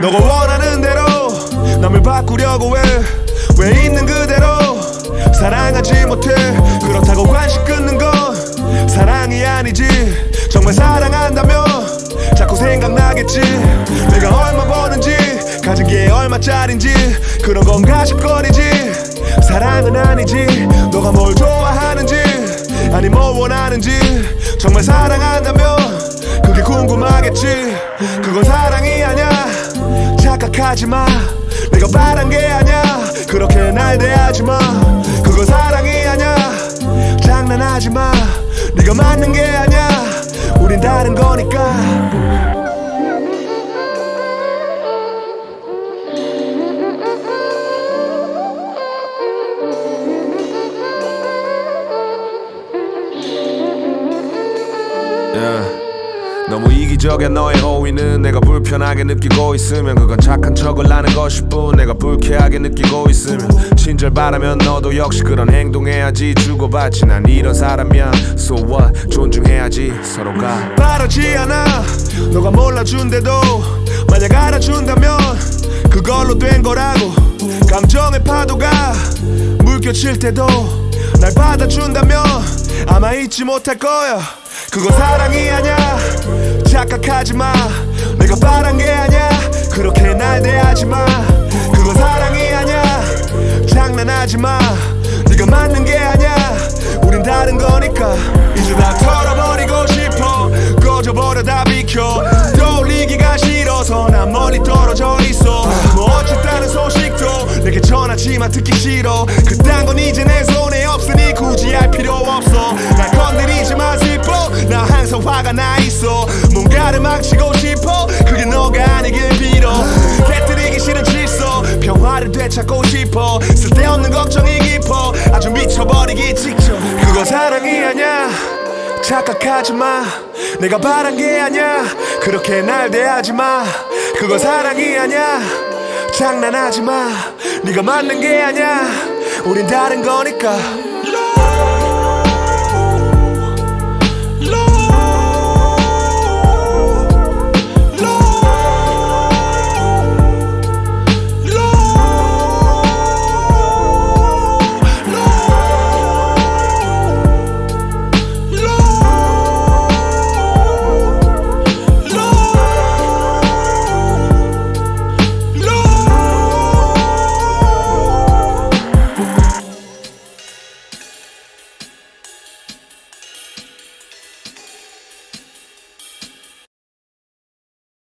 너가 원하는 대로 남을 바꾸려고 해. 왜 있는 그대로 사랑하지 못해. 그렇다고 관심 끊는 건 사랑이 아니지. 정말 사랑한다면 자꾸 생각나겠지. 내가 얼마 버는지 가진 게 얼마짜린지 그런 건 가십거리지. 사랑은 아니지. 너가 뭘 좋아하는지 아니 뭐 원하는지 정말 사랑한다면 그게 궁금하겠지. 그건 사랑이 아냐 착각하지 마. 내가 바란 게 아냐 그렇게 날 대하지 마. 그건 사랑이 아냐 장난하지 마. 네가 맞는 게 아냐 우린 다른 거니까 Yeah. 너무 이기적인 너의 호의는 내가 불편하게 느끼고 있으면 그건 착한 척을 하는 것일 뿐 내가 불쾌하게 느끼고 있으면 친절 바라면 너도 역시 그런 행동해야지. 주고받지 난 이런 사람이야. So what? 존중해야지 서로가. 바라지 않아. 너가 몰라준대도 만약 알아준다면 그걸로 된 거라고. 감정의 파도가 물결칠 때도 날 받아준다면 아마 잊지 못할 거야 그건 사랑이 아냐 착각하지 마. 내가 바란 게 아냐 그렇게 날 대하지 마. 그건 사랑이 아냐 장난하지 마. 네가 맞는 게 아냐 우린 다른 거니까. 이제 다 털어버리고 싶어. 꺼져버려 다 비켜. 떠올리기가 싫어서 난 멀리 떨어져 있어. 뭐 어쨌다는 소식도 내게 전하지만 듣기 싫어. 그딴 건 이제 내 손에 없으니 굳이 할 필요 없어 나 항상 화가 나 있어. 뭔가를 망치고 싶어. 그게 너가 아니길 빌어. 깨뜨리기 싫은 질서. 평화를 되찾고 싶어. 쓸데없는 걱정이 깊어. 아주 미쳐버리기 직전. 그건 사랑이 아냐 착각하지 마. 내가 바란 게 아냐 그렇게 날 대하지 마. 그건 사랑이 아냐 장난하지 마. 네가 맞는 게 아냐 우린 다른 거니까